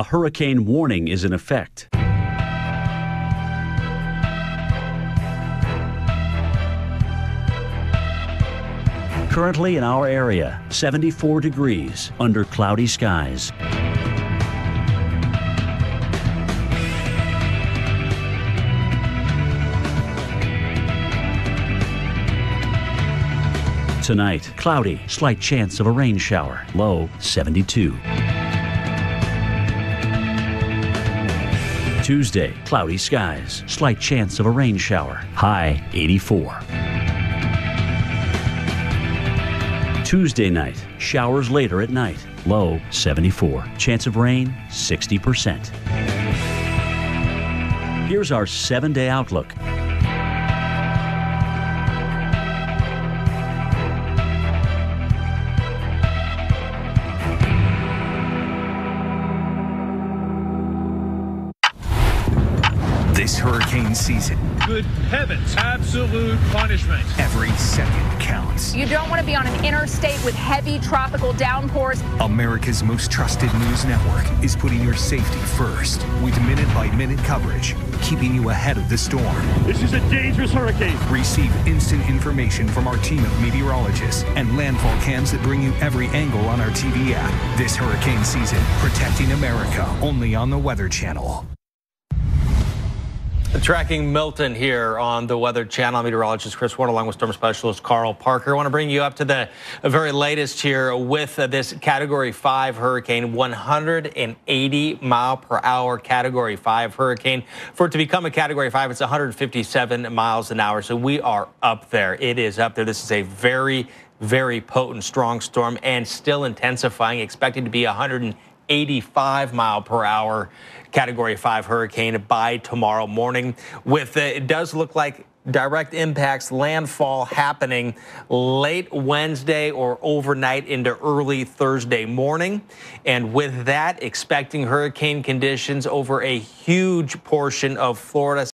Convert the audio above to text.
a hurricane warning is in effect. Currently in our area, 74 degrees under cloudy skies. Tonight, cloudy, slight chance of a rain shower, low 72. Tuesday, cloudy skies, slight chance of a rain shower, high 84. Tuesday night, showers later at night, low 74. Chance of rain 60%. Here's our seven day outlook. This hurricane season, Good heavens. Absolute punishment. every second counts. You don't want to be on an interstate with heavy tropical downpours. America's most trusted news network is putting your safety first with minute by minute coverage, keeping you ahead of the storm. This is a dangerous hurricane. Receive instant information from our team of meteorologists and landfall cams that bring you every angle on our TV app. This hurricane season, protecting America only on the Weather Channel. Tracking Milton here on the Weather Channel. Meteorologist Chris Warren along with storm specialist Carl Parker. I want to bring you up to the very latest here with this Category 5 hurricane, 180 mile per hour Category 5 hurricane. For it to become a Category 5, it's 157 miles an hour. So we are up there. It is up there. This is a very, very potent, strong storm and still intensifying, expected to be 185 mile per hour Category 5 hurricane by tomorrow morning. With uh, it does look like direct impacts landfall happening late Wednesday or overnight into early Thursday morning. And with that, expecting hurricane conditions over a huge portion of Florida.